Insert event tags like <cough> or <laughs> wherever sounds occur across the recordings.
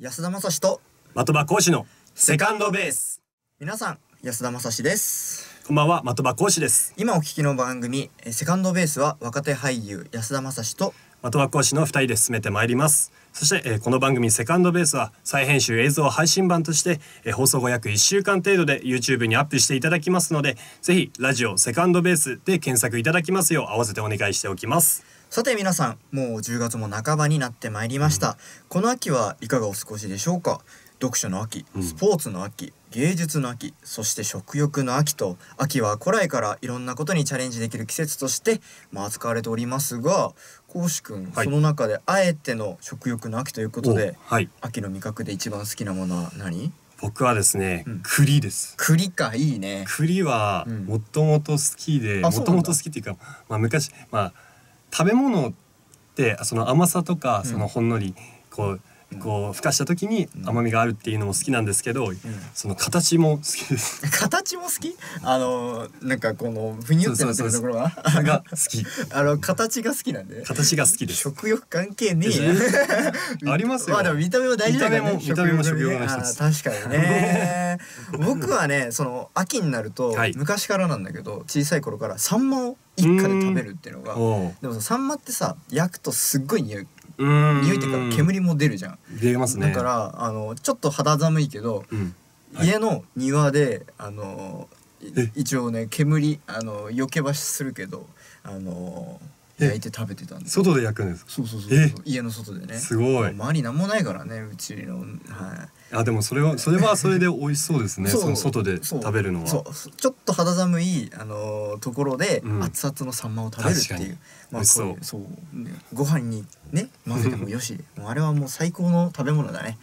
安田正史と的場講師のセカンドベース。皆さん安田正史です。こんばんは的場講師です。今お聞きの番組えーセカンドベースは若手俳優安田正史と的場講師の二人で進めてまいります。そして、えーこの番組セカンドベースは再編集映像配信版として、えー放送後約1週間程度で YouTube にアップしていただきますのでぜひラジオセカンドベースで検索いただきますよう合わせてお願いしておきますさて皆さんもう10月も半ばになってまいりました、この秋はいかがお過ごしでしょうか？読書の秋うん。スポーツの秋、芸術の秋そして食欲の秋と秋は古来からいろんなことにチャレンジできる季節として、まあ、扱われておりますがこうしくん、はい。その中であえての食欲の秋ということでおはい。秋の味覚で一番好きなものは何？僕はですね、うん。栗です。栗かいいね。栗はうん。もともと好きでもともと好きっていうか、まあ、昔、まあ、食べ物ってその甘さとかそのほんのりこう,、こうふかした時にうん。甘みがあるっていうのも好きなんですけど、その形も好きです。<laughs> 形も好き？あのなんかこのふにゅってなってるところは？が好き。<laughs> あの形が好きなんで。形が好きです。食欲関係ねえや。<laughs> ありますよ。まあでも見た目も大事だからね見た目も食欲の一つ。確かにね。僕はねその秋になると、はい。昔からなんだけど小さい頃からサンマを一家で食べるっていうのがでもさサンマってさ焼くとすっごい匂い。うん匂いっていうか煙も出るじゃん、出ますね。だからあのちょっと肌寒いけどうん、はい家の庭であの一応ね煙あの避けばしするけどあのえ？焼いて食べてたんです外で焼くんです。そうそうそうそうえ？家の外でね。すごい。周りなんもないからねうちのはいあでもそれはそれはそれで美味しそうですね。<laughs> その外で食べるのは。ちょっと肌寒いあのところで、うん。熱々のサンマを食べるっていう。美味しそう。そう。ねご飯にね混ぜてもよし。<laughs> もうあれはもう最高の食べ物だね。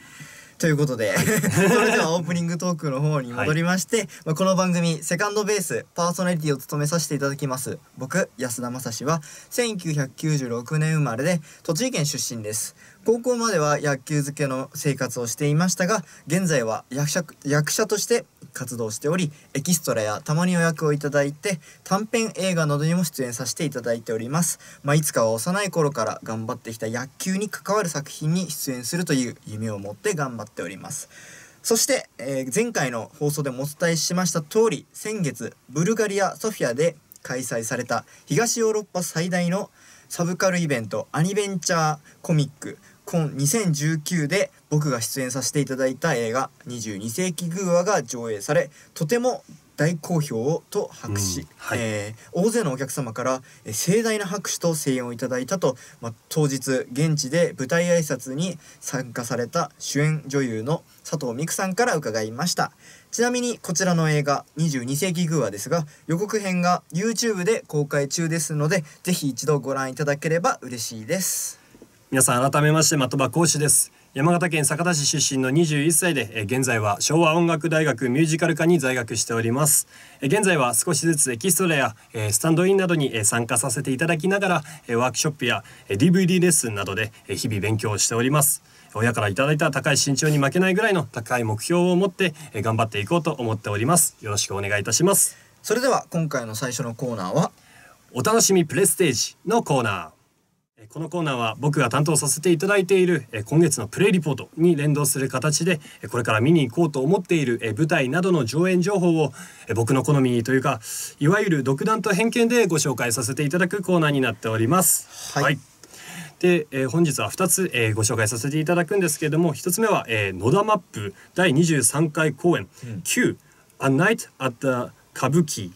ということで <laughs> それではオープニングトークの方に戻りまして、まあ、この番組セカンドベースパーソナリティを務めさせていただきます僕安田正史は1996年生まれで栃木県出身です高校までは野球漬けの生活をしていましたが現在は役者役者として活動しておりエキストラやたまに予約をいただいて短編映画などにも出演させていただいております、まあ、いつかは幼い頃から頑張ってきた野球に関わる作品に出演するという夢を持って頑張っております。そして、えー前回の放送でもお伝えしました通り先月ブルガリア・ソフィアで開催された東ヨーロッパ最大のサブカルイベントアニベンチャーコミック。コン2019で僕が出演させていただいた映画「22世紀グーア」が上映されとても大好評と拍手、うんはい。えー大勢のお客様からえー盛大な拍手と声援をいただいたと、まあ、当日現地で舞台挨拶に参加された主演女優の佐藤美久さんから伺いました。ちなみにこちらの映画「22世紀グーア」ですが予告編が YouTube で公開中ですのでぜひ一度ご覧いただければ嬉しいです皆さん改めまして的場講師です。山形県酒田市出身の21歳でえー現在は昭和音楽大学ミュージカル科に在学しております。えー現在は少しずつエキストラやえースタンドインなどにえー参加させていただきながらえーワークショップやえー DVD レッスンなどでえー日々勉強をしております。親からいただいた高い身長に負けないぐらいの高い目標を持ってえー頑張っていこうと思っております。よろしくお願いいたします。それでは今回の最初のコーナーは？お楽しみプレステージのコーナーこのコーナーは僕が担当させていただいているえー今月のプレイリポートに連動する形でえーこれから見に行こうと思っているえー舞台などの上演情報をえー僕の好みというかいわゆる独断と偏見でご紹介させていただくコーナーになっております。はいで、えー本日は2つ、えーご紹介させていただくんですけれども1つ目は、えー野田マップ第23回公演「Q A Night at the 歌舞伎」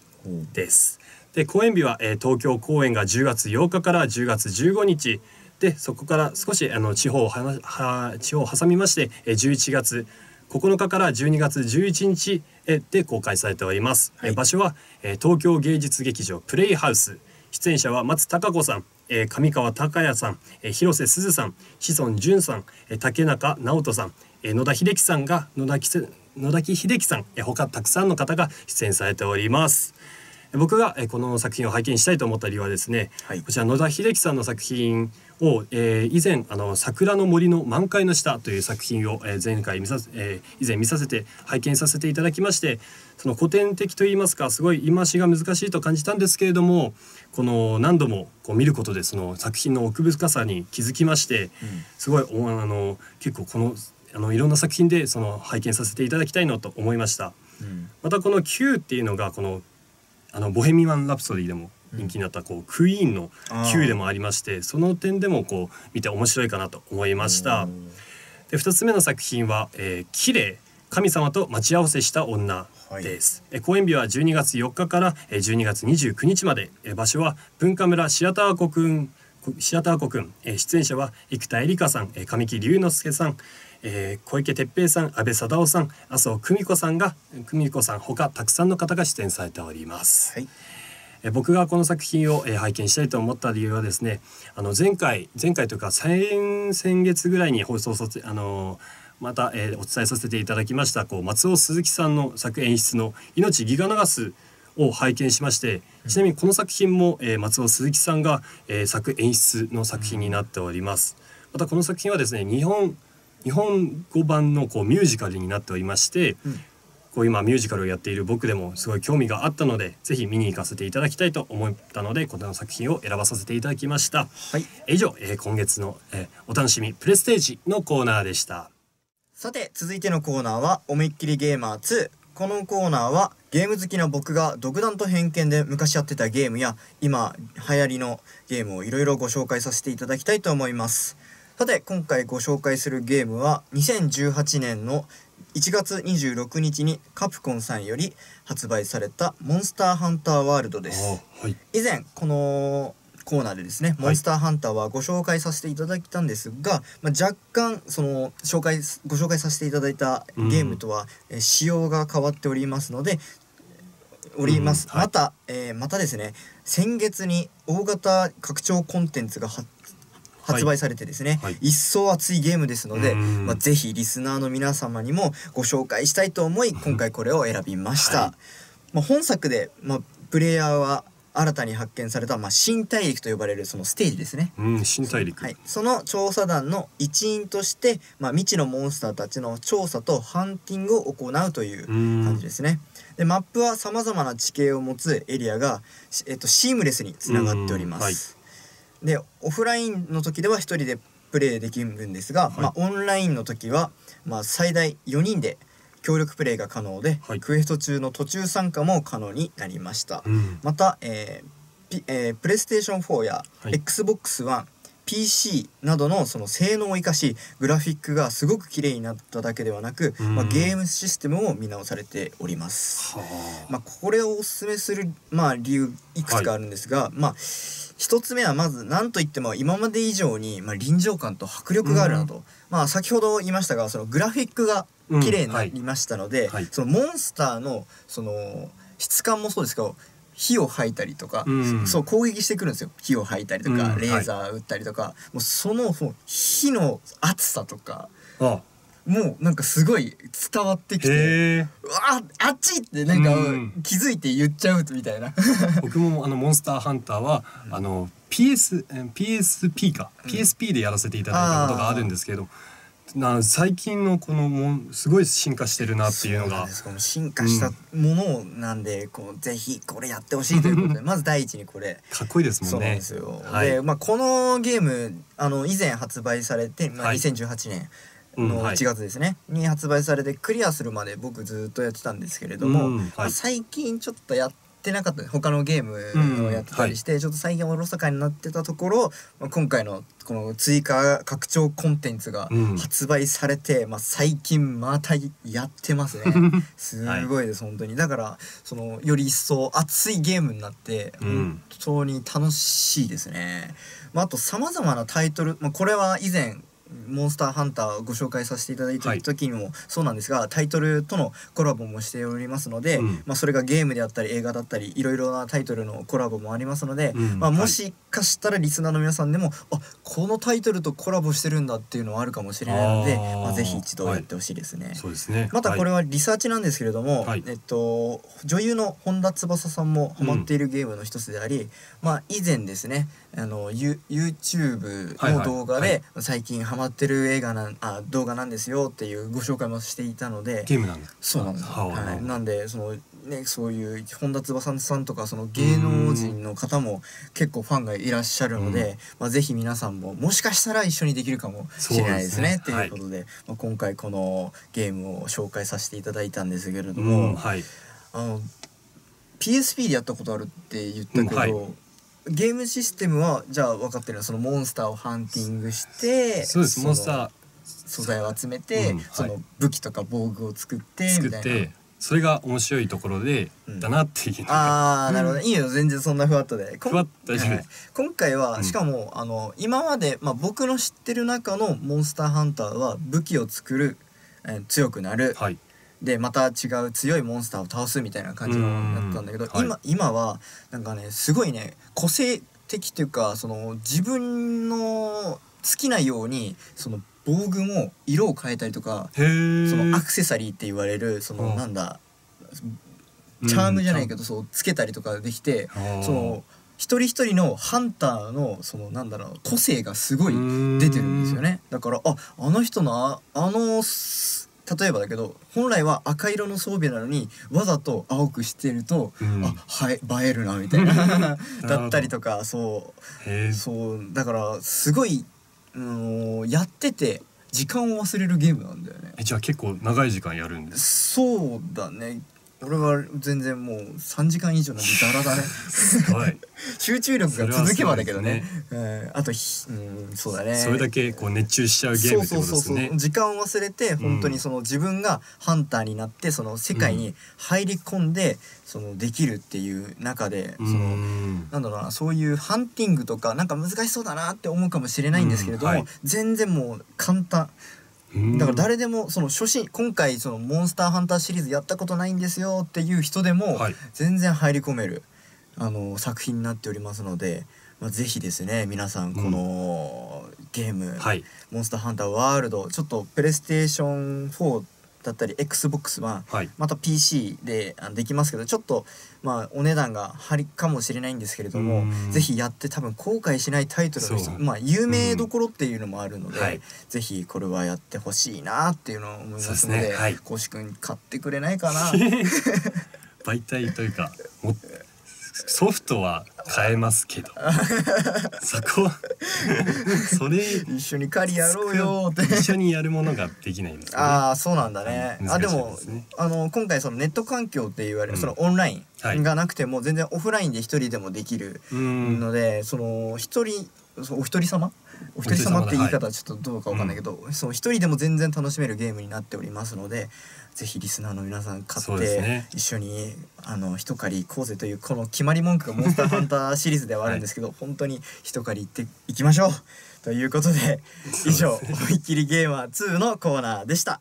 です。で公演日は、えー東京公演が10月8日から10月15日でそこから少しあの地方をは地方を挟みまして、えー11月9日から12月11日えーで公開されております。はいえー場所は、えー東京芸術劇場プレイハウス出演者は松たか子さん、えー上川隆也さん、えー広瀬すずさん志尊淳さん、えー竹中直人さん、えー野田秀樹さんが野田野田木秀樹さん、えー他たくさんの方が出演されております。僕がえーこの作品を拝見したいと思った理由はですね、はい。こちら野田秀樹さんの作品を、えー以前あの桜の森の満開の下という作品を、えー前回見させ、えー以前見させて拝見させていただきましてその古典的といいますかすごい言い回しが難しいと感じたんですけれどもこの何度もこう見ることでその作品の奥深さに気づきまして、すごいおあの結構このあのいろんな作品でその拝見させていただきたいなと思いました。うん。またこの Q っていうのがこのあのボヘミアン・ラプソディでも人気になったこうクイーンの Q でもありましてその点でもこう見て面白いかなと思いました。で2つ目の作品は「えー、綺麗神様と待ち合わせした女」です、えー公演日は12月4日からえー12月29日まで。えー場所は文化村シアター国運シアター国運、えー出演者は生田絵梨花さん、えー神木隆之介さん、えー小池徹平さん。安倍貞夫さん。麻生久美子さんが久美子さんほかたくさんの方が出演されております。はい。えー僕がこの作品を、えー拝見したいと思った理由はですねあの前回前回というか先先月ぐらいに放送させあのーまた、えーお伝えさせていただきましたこう松尾鈴木さんの作演出の「命ギガ流す」を拝見しましてちなみにこの作品も、えー松尾鈴木さんが、えー作演出の作品になっております。またこの作品はですね日本日本語版のこうミュージカルになっておりまして、うん。こう今ミュージカルをやっている僕でもすごい興味があったのでぜひ見に行かせていただきたいと思ったのでこの作品を選ばさせていただきました。はい。以上、えー今月の、えーお楽しみプレステージのコーナーでした。さて続いてのコーナーは「思いっきりゲーマー2」このコーナーはゲーム好きな僕が独断と偏見で昔やってたゲームや今流行りのゲームをいろいろご紹介させていただきたいと思います。さて今回ご紹介するゲームは2018年の1月26日にカプコンさんより発売された「モンスターハンターワールド」です。あはい。以前このコーナーでですね「モンスターハンター」はご紹介させていただいたんですが、まあ、若干その紹介ご紹介させていただいたゲームとは、えー仕様が変わっておりますのでおります、うんはい。また、えーまたですね先月に大型拡張コンテンツがは発売されてですね、はい。一層熱いゲームですので、うん。まあ、ぜひリスナーの皆様にもご紹介したいと思い今回これを選びました。はい。まあ、本作で、まあ、プレイヤーは新たに発見された、まあ、新大陸と呼ばれるそのステージですね。うん新大陸、はい、その調査団の一員として、まあ、未知のモンスターたちの調査とハンティングを行うといううん感じですね。でマップはさまざまな地形を持つエリアが、しえっと、シームレスにつながっております。でオフラインの時では1人でプレイできるんですが、はいまあ、オンラインの時は、まあ、最大4人で協力プレイが可能で、はい。クエスト中の途中参加も可能になりました。うん。また、えーピえープレイステーション4やはい。XBOX ONE、PC などのその性能を生かしグラフィックがすごく綺麗になっただけではなく、うん。まあ、ゲームシステムも見直されております。はまあ、これをおすすめする、まあ、理由いくつかあるんですが、まあ一つ目はまず何といっても今まで以上に、まあ、臨場感と迫力があるなと、まあ先ほど言いましたがそのグラフィックが綺麗になりましたので、そのモンスターのその質感もそうですけど火を吐いたりとか、うんそう攻撃してくるんですよ。火を吐いたりとか、うんレーザー撃ったりとか、もうその火の熱さとかあ。もうなんかすごい伝わってきて。うわあっちってなんかうん。気づいて言っちゃうみたいな。僕もあのモンスターハンターは、あの PS え PSP か、うん。PSP でやらせていただいたことがあるんですけど、な最近のこのもんすごい進化してるなっていうのが。進化したものなんで、こうぜひこれやってほしいということでまず第一にこれ。かっこいいですもんね。ですよ、はい。で、まあ、このゲームあの以前発売されて、まあ、はい。2018年のうんはい。1月ですね、に発売されてクリアするまで僕ずっとやってたんですけれども、うんはい。まあ最近ちょっとやってなかった他のゲームをやってたりして、ちょっと最近おろそかになってたところ、まあ、今回のこの追加拡張コンテンツがうん。発売されて、まあ、最近またやってますね。<laughs> すごいです、本当に。だからそのより一層熱いゲームになってうん。本当に楽しいですね、まあ、あとさまざまなタイトル、まあ、これは以前モンスターハンターをご紹介させていただいたはい時にもそうなんですが、タイトルとのコラボもしておりますので、うん。まあ、それがゲームであったり映画だったりいろいろなタイトルのコラボもありますので、うん。まあ、はい。もしかしたらリスナーの皆さんでも、あこのタイトルとコラボしてるんだっていうのはあるかもしれないのでまあ、ぜひ一度やってほしいですね。そうですね。またこれははリサーチなんですけれども、はい。えっと、女優の本田翼さんもハマっているゲームの一つであり、まあ以前ですねあのユ YouTube の動画はいはい。で最近ハマってる映画なんあ動画なんですよっていうご紹介もしていたのでゲームなんだ。そうなんです、はい、なんでそのね、そういう本田翼さんとかその芸能人の方も結構ファンがいらっしゃるので、うん。まあ、ぜひ皆さんももしかしたら一緒にできるかもしれないですね。とね。いうことで、まあ、今回このゲームを紹介させていただいたんですけれどうも、んはい。あの PSP でやったことあるって言ったけど、うんはいゲームシステムはじゃあ分かってるそのモンスターをハンティングしてそうです。のモンスター。素材を集めて、うん。はい。その武器とか防具を作って作。ってそれが面白いところで、うん。だなっていうああなるほど。いいよ。全然そんなふわっとで。ふわっと大丈夫。はい。今回はうん。しかも、あの今まで、まあ、僕の知ってる中のモンスターハンターは武器を作る、えー強くなる、はいでまた違う強いモンスターを倒すみたいな感じのうんだったんだけど、はい。今今はなんかねすごいね個性的というかその自分の好きなようにその防具も色を変えたりとかそのアクセサリーって言われるそのうん。なんだチャームじゃないけどどそうつけたりとかできてその一人一人のハンターのそのなんだろう個性がすごい出てるんですよね。だからああの人のああのす例えばだけど本来は赤色の装備なのにわざと青くしてると、うん。あはえ映えるなみたいな。<laughs> だったりとかそう。そうだからすごい、うん、やってて時間を忘れるゲームなんだよね。えじゃあ結構長い時間やるんですそうだね俺は全然もう3時間以上なんてザラだね。<laughs> 集中力が続けばだけどね。そうん。あとひうんそうだね。それだけこう熱中しちゃうゲームってことですね。そうそうそうそう。時間を忘れて本当にその自分がハンターになってその世界に入り込んでそのできるっていう中でそのうんなんだろうなそういうハンティングとかなんか難しそうだなって思うかもしれないんですけれども、うん。はい。全然もう簡単。うんだから誰でもその初心今回そのモンスターハンターシリーズやったことないんですよっていう人でもはい。全然入り込めるあの作品になっておりますので、まあ、ぜひですね皆さんこのゲーム、はい。モンスターハンターワールドちょっとプレイステーション4だったり XBOX ははい。また PC であできますけどちょっとまあお値段が張りかもしれないんですけれどもうん。ぜひやって多分後悔しないタイトルのまあ有名どころっていうのもあるので、はい。ぜひこれはやってほしいなっていうのを思いますのでですね。はい。こうしくん買ってくれないかな？<laughs> 媒体というかもソフトは買えますけど。<laughs> そこ <laughs> それ一緒に狩りやろうよって。一緒にやるものができないんですよね。ああそうなんだね。うんあでもあの今回そのネット環境って言われる、うん。そのオンライはい。ンがなくても全然オフラインで一人でもできるうん。ので、その一人そうお一人様？お一人様って言い方はちょっとどうかわかんないけど、その一人でも全然楽しめるゲームになっておりますのでぜひリスナーの皆さん買って、ね。一緒にあの一狩り行こうぜというこの決まり文句がモンスターハンターシリーズではあるんですけど、本当に一狩り行っていきましょうということで以上「<laughs> そうです思いっきりゲーマー2」のコーナーでした。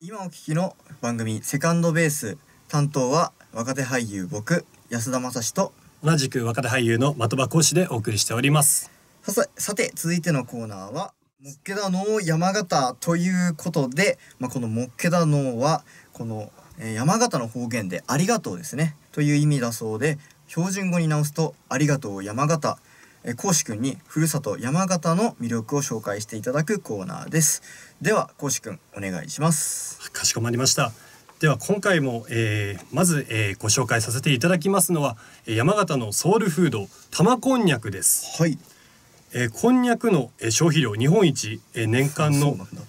今お聞きの番組「セカンドベース」担当は若手俳優僕安田正史と同じく若手俳優の的場講師でお送りしております。さささて続いてのコーナーは「モッケダの山形」ということで、まあ、この「モッケダの」はこの、えー山形の方言で「ありがとう」ですね。という意味だそうで標準語に直すと「ありがとう山形」えー、こうしくんにふるさと山形の魅力を紹介していただくコーナーです。ではこうしくんお願いします。かしこまりました。では今回も、えーまず、えーご紹介させていただきますのはえー山形のソウルフード玉こんにゃくです、はいえーこんにゃくの、えー消費量日本一、えー年間のそうなんだ。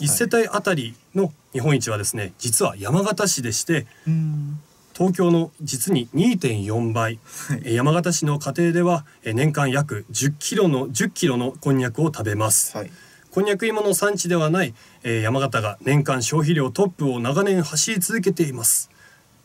1世帯あたりの日本一はですね実は山形市でしてうん。東京の実に2.4倍、はい。えー山形市の家庭ではえー年間約10キロの10キロのこんにゃくを食べます、はい。こんにゃく芋の産地ではない、えー山形が年間消費量トップを長年走り続けています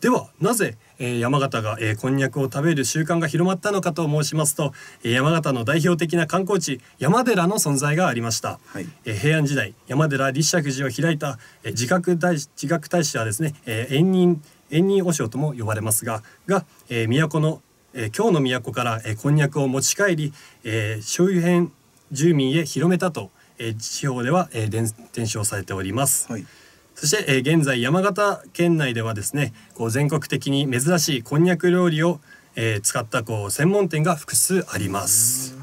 ではなぜ、えー山形が、えーこんにゃくを食べる習慣が広まったのかと申しますと、えー山形の代表的な観光地山寺の存在がありました、はい。えー平安時代山寺立石寺を開いた、えー自覚大師自覚大使はですね、えー、縁人縁人和尚とも呼ばれますがが、えー都の、えー京の都から、えーこんにゃくを持ち帰り、えー周辺住民へ広めたと、えー地方では、えー伝伝承されております。はいそして、えー現在山形県内ではですねこう全国的に珍しいこんにゃく料理を、えー使ったこう専門店が複数あります。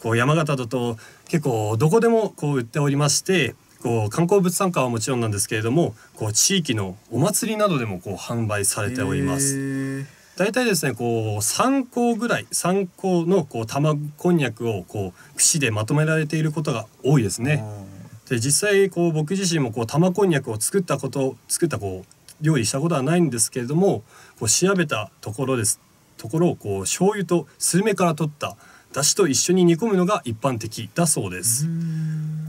こう山形だと結構どこでもこう売っておりましてこう観光物産館はもちろんなんですけれどもこう地域のお祭りなどでもこう販売されております。大体ですねこう3個ぐらい3個のこう玉こんにゃくをこう串でまとめられていることが多いですね。で実際こう僕自身もこう玉こんにゃくを作ったこと作ったこう料理したことはないんですけれどもこう調べたところですところこう醤油とスルメから取った出汁と一緒に煮込むのが一般的だそうです。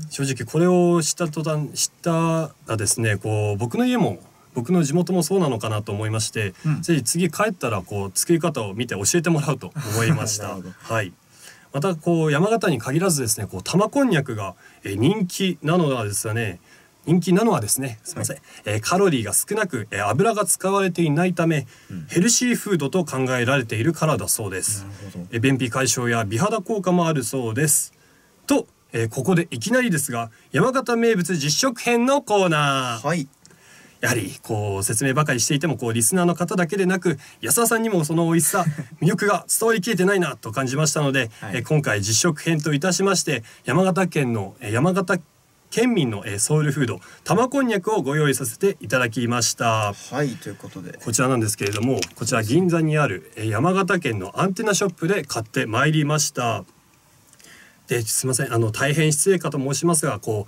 正直これを知った途端知ったらですねこう僕の家も僕の地元もそうなのかなと思いまして、うんぜひ次帰ったらこう作り方を見て教えてもらうと思いまし <laughs> なた。はい。またこう山形に限らずですねこう玉こんにゃくがえー人気なのはですね人気なのはですねすみません、えーカロリーが少なく、えー油が使われていないため、うんヘルシーフードと考えられているからだそうです。便秘解消や美肌効果もあるそうです。と、えーここでいきなりですが山形名物実食編のコーナー。はいやはりこう説明ばかりしていてもこうリスナーの方だけでなく安田さんにもその美味しさ <laughs> 魅力が伝わりきれてないなと感じましたので、はい。えー今回実食編といたしまして山形県のえー山形県民のえーソウルフード玉こんにゃくをご用意させていただきました。はいということで。こちらなんですけれどもこちら銀座にあるえー山形県のアンテナショップで買ってまいりました。ですいませんあの大変失礼かと申しますがこ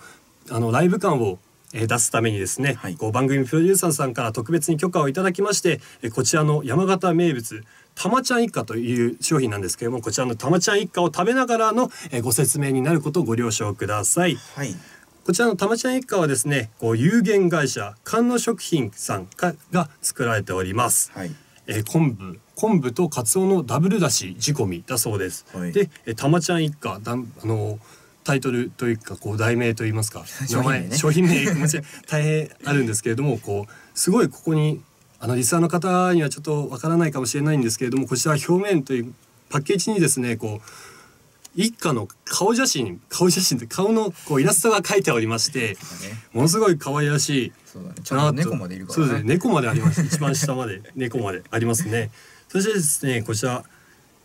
うあのライブ感をえー出すためにですね、はいこう番組プロデューサーさんから特別に許可をいただきましてえーこちらの山形名物たまちゃん一家という商品なんですけれどもこちらのたまちゃん一家を食べながらのえーご説明になることをご了承ください。はいこちらのたまちゃん一家はですね、こう有限会社菅野食品さんかが作られております。はいえー昆布昆布とカツオのダブルだし仕込みだそうです。はいで、えーたまちゃん一家だんあのタイトルというかこう題名といいますか <laughs> 名ね。商品名もちろん大変あるんですけれどもこうすごいここにあのリスナーの方にはちょっとわからないかもしれないんですけれどもこちら表面というパッケージにですねこう一家の顔写真顔写真って顔のこうイラストが描いておりましてね。ものすごい可愛らしいそうだね。ちゃんと猫までいるからそうですね猫まであります。一番下まで猫までありますね。そしてですねこちら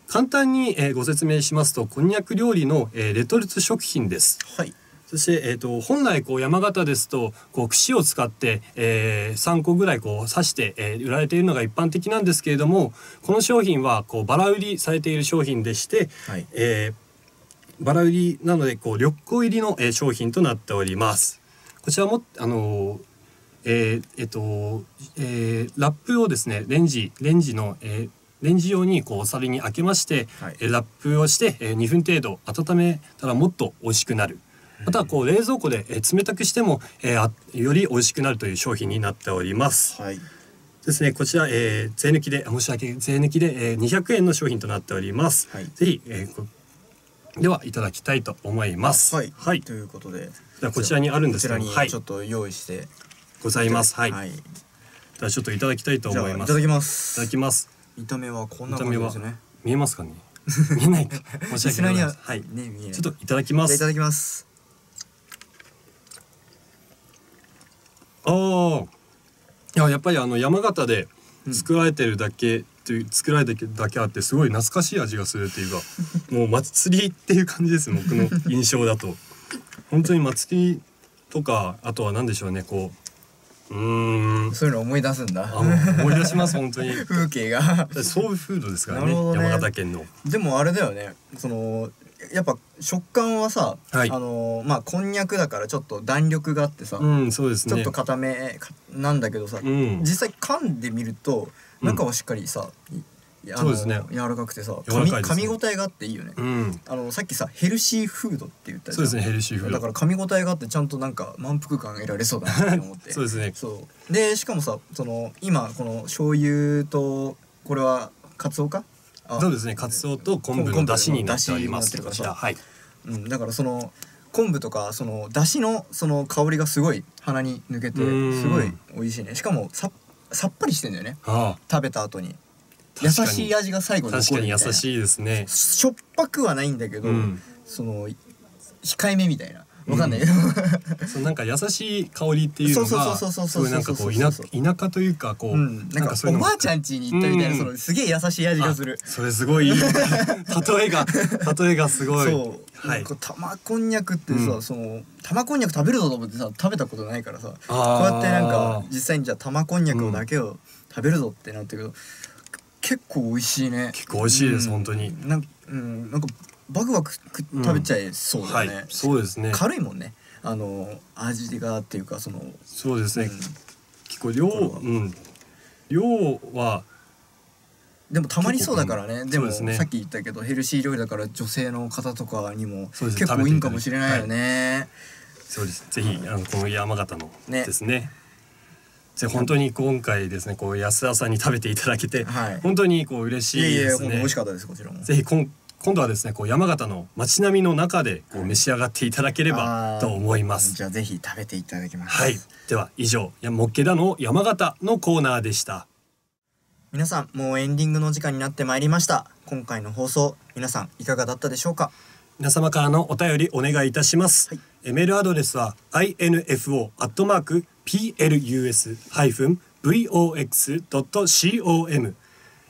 簡単に、えーご説明しますとこんにゃく料理の、えーレトルト食品です。はい。そして、えー、と本来こう山形ですとこう串を使って、えー3個ぐらいこう刺して、えー売られているのが一般的なんですけれどもこの商品はこうバラ売りされている商品でして、はい。えーバラ売りなのでこう緑光入りの、えー商品となっております。こちらもあのーえーえっと、えーラップをですねレンジレンジの、えーレンジ用にこうお皿に開けまして、はいえーラップをして、えー2分程度温めたらもっと美味しくなる。またはこう冷蔵庫で、えー冷たくしても、えーあより美味しくなるという商品になっております。はいですねこちら、えー税抜きで申し訳税抜きで、えー200円の商品となっております。はいぜひ、えーこではいただきたいと思います。はいはい。ということでではこちらにあるんですけどはいにちょっと用意してございます。はい。はいではちょっといただきたいと思います。あいただきまいすただきます。見た目はこんな感じですね見えますかね？<laughs> 見えないか。申し訳ないです。はい。ね見えちょっといただきます。いただきますああ。いややっぱりあの山形で作られてるだけ、という作られてるだけあってすごい懐かしい味がするっていうか <laughs> もう祭りっていう感じです僕の印象だと本当に祭りとかあとは何でしょうねこううーん。そういうの思い出すんだ。思い出します本当に。<laughs> 風景が。ソウルフードですからねね。山形県の。でもあれだよね。そのやっぱ食感はさ、はい。あのまあこんにゃくだからちょっと弾力があってさ、うんそうですね。ちょっと固めかなんだけどさ、うん。実際噛んでみるとうん。中はしっかりさ、いあのそうですね。柔らかくてさ柔らかいですね。噛み応えがあっていいよね、うん。あのさっきさヘルシーフードって言ったそうですねヘルシーフード。だから噛み応えがあってちゃんとなんか満腹感得られそうだなって思って。<laughs> そうですね。そう。でしかもさその今この醤油とこれはカツオか？あ。そうですねカツオと昆布の出汁になっておりますこちらはい。うん、だからその昆布とかその出汁のその香りがすごい鼻に抜けてうん。すごい美味しいね。しかもささっぱりしてんだよね。あ。食べた後に優しい味が最後あに残るみたいな。確かに優しいですね。しょっぱくはないんだけど、うん。その控えめみたいな。わかんない。けど、<laughs> そうなんか優しい香りっていうのそうがそうそうそうそうすごいなんかこう田田舎というかこう、うん、なんかおばあちゃん家に行ったみたいな、うん。そのすげえ優しい味がする。あそれすごい。例えが例えがすごい。そう。はい。玉こんにゃくってさ、うん。その玉こんにゃく食べるぞと思ってさ食べたことないからさこうやってなんか実際にじゃあ玉こんにゃくだけを食べるぞってなったけど、結構美味しいね。結構美味しいですうん本当に。なん,、うん、なんかバクバク食べちゃいそうだはい。ね、そうですね。軽いもんね。あの味がっていうかその、そうですね。うん。結構量は。うん。量はでもたまりそうだからね。でもね。さっき言ったけどヘルシー料理だから女性の方とかにも結構いいんかもしれないよね。そうです。ぜひあのこの山形のね。ですねぜ本当に今回ですねこう安田さんに食べていただけてはい本当にこう嬉しいやいやいですね本当美味しかったですこちらも。ぜひこん今度はですねこう山形の街並みの中でこう召し上がっていただければと思いますじゃあぜひ食べていただきます。はいでは以上やもっけだの山形のコーナーでした皆さんもうエンディングの時間になってまいりました。今回の放送皆さんいかがだったでしょうか？皆様からのお便りお願いいたします、はいえメールアドレスは info アットマーク plus ハイフン vox ドット com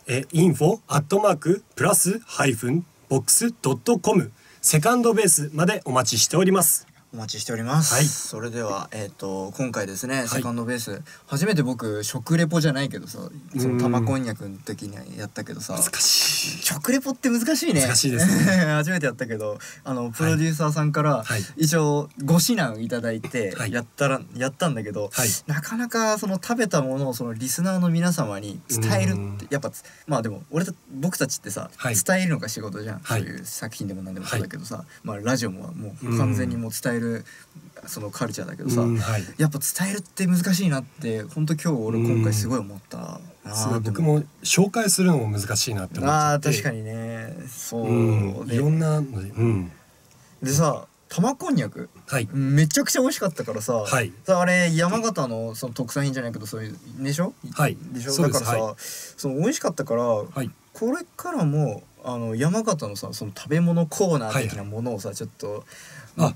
え info アットマークプラスハイフンボックスドット com セカンドベースまでお待ちしております。お待ちしております。はい。それではえっ、と今回ですねい。セカンドベース、初めて僕食レポじゃないけどさその玉こんにゃくの時にやったけどさ。難しい。食レポって難しいね。難しいですね。<laughs> 初めてやったけどあのプロデューサーさんから、はい。一応ご指南いただいてはい。やったら、やったんだけど、はい。なかなかその食べたものをそのリスナーの皆様に伝えるうん。ってやっぱまあでも俺た僕たちってさ、はい。伝えるのが仕事じゃん、はい。そういう作品でも何でもそうだけどさ、まあラジオももう完全にもう伝えるそのカルチャーだけどさ、うんはい。やっぱ伝えるって難しいなって本当今日俺今回すごい思ったなすごいで僕も紹介するのも難しいなって思っあー確かにね。そう、うん、でいろんなうん、でさ玉こんにゃく。はい、めちゃくちゃ美味しかったからさ、はい。さあれ山形のその特産品じゃないけどそういうでしょ？はい。でしょ？だからさ、はその美味しかったからはい、これからもあの山形のさその食べ物コーナー的なものをさ、ちょっとあ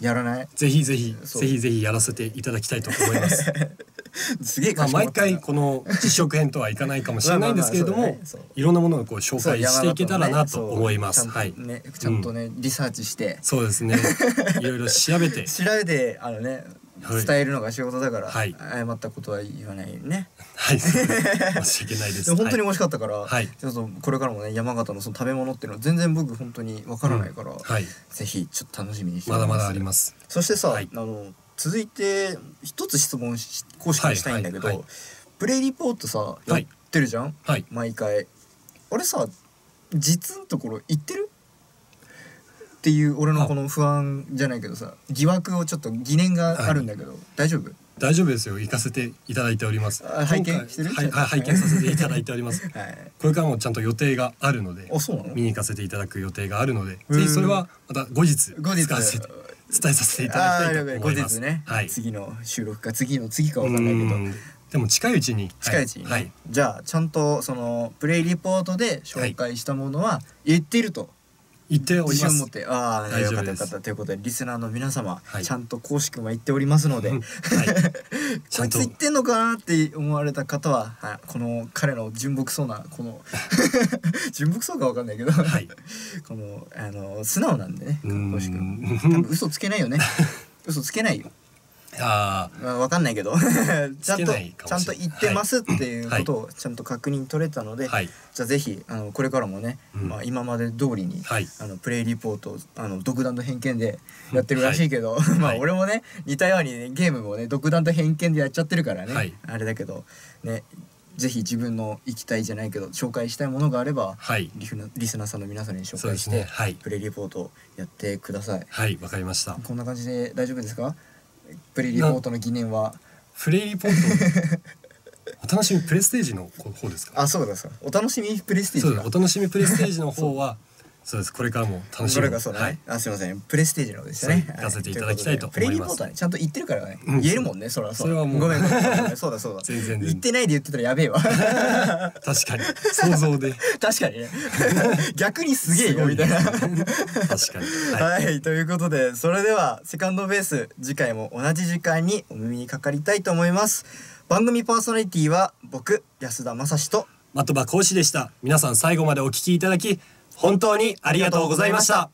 やらない？ぜひぜひぜひぜひやらせていただきたいと思います。<laughs> すげえまあ毎回この実食編とはいかないかもしれないんですけれどもねいろんなものをこう紹介していけたらなと思います。そうはいちゃんとねちゃん。とね、リサーチして。そうですね。いろいろ調べて。<laughs> 調べてあのねはい伝えるのが仕事だから、はい。誤ったことは言わないね。はい。<laughs> 申し訳ないです。本当に美はい味しかったから、はい。ちょっとこれからもね山形のその食べ物っていうのは全然僕本当にわからないから、はい。ぜひちょっと楽しみにしてまだまだあります。そしてさ、はい。あの続いて一つ質問し公式にしたいんだけど、プレイリポートさやはい。ってるじゃん、はい。毎回。あれさ実のところ言ってる？っていう俺のこの不安じゃないけどさ疑惑をちょっと疑念があるんだけど、大丈夫？大丈夫ですよ。行かせていただいております。あ拝見今回してる？はいはい拝見させていただいております。<laughs> はい。これからもちゃんと予定があるので見に行かせていただく予定があるのでーぜひそれはまた後日後日。伝えさせていただきたいと思います。日ね、はい。次の収録か次の次かわかんないけど。うん。でも近いうちに。近いうちにね、はい、じゃあちゃんとそのプレイリポートで紹介したものは言っていると、言っております。自信を持って。ああ大よかったよかった。ということでリスナーの皆様、はい。ちゃんと公式も言っておりますので、うん。はい。<laughs> ちこいつ言ってんのかなって思われた方は、はい、この彼の純朴そうなこの <laughs> 純朴そうかわかんないけど、はい。<laughs> このあの素直なんでねうん公式君多分嘘つけないよね。嘘つけないよあまあ、わかんないけど。<laughs> ちゃんとちゃんと言ってますっていうことをちゃんと確認取れたので、ーはい。じゃあぜひあのこれからもね、うん。まあ、今まで通りに、はい。あのプレイリポートをあの独断と偏見でやってるらしいけど、<laughs> まあはい。俺もね似たように、ね、ゲームもね独断と偏見でやっちゃってるからね、はい。あれだけどねぜひ自分の行きたいじゃないけど紹介したいものがあれば、はい。リフナリスナーさんの皆さんに紹介して、ね。はい。プレイリポートをやってください。はいわかりました。こんな感じで大丈夫ですか？プレイリポートの疑念は。プレイリポート？<laughs> お楽しみプレステージの方ですか？あそうだそうお楽しみプレステージお楽しみプレステージの方はそうです。これからも楽しみそれがそうだね、はい。あすいません。プレステージの方でしたね。行かせていただきたいと思います。プレイリポートはねちゃんと言ってるからね、うん。言えるもんねそらそう。それはもう。ごめんそうだそうだ。全然言ってないで言ってたらやべえわ。確かに。想像で。<laughs> 確かにね。<laughs> 逆にすげえよみたいな。確かに。はい。はい、ということでそれではセカンドベース次回も同じ時間にお耳にかかりたいと思います。番組パーソナリティは僕安田正史と。的場講師でした。皆さん最後までお聞きいただき本当にありがとうございました。